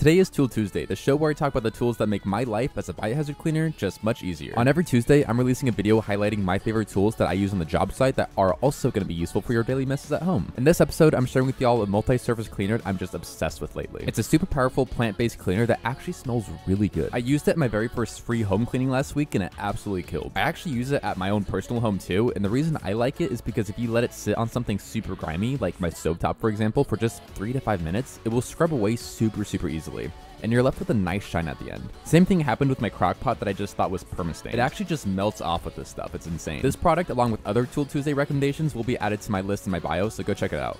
Today is Tool Tuesday, the show where I talk about the tools that make my life as a biohazard cleaner just much easier. On every Tuesday, I'm releasing a video highlighting my favorite tools that I use on the job site that are also going to be useful for your daily messes at home. In this episode, I'm sharing with y'all a multi-surface cleaner that I'm just obsessed with lately. It's a super powerful plant-based cleaner that actually smells really good. I used it in my very first free home cleaning last week and it absolutely killed. I actually use it at my own personal home too, and the reason I like it is because if you let it sit on something super grimy, like my stovetop for example, for just 3 to 5 minutes, it will scrub away super super easily and you're left with a nice shine at the end. Same thing happened with my crock pot that I just thought was permastain. It actually just melts off with this stuff, it's insane. This product, along with other Tool Tuesday recommendations, will be added to my list in my bio, so go check it out.